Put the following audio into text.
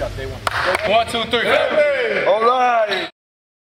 up. They. One, two, three. All right.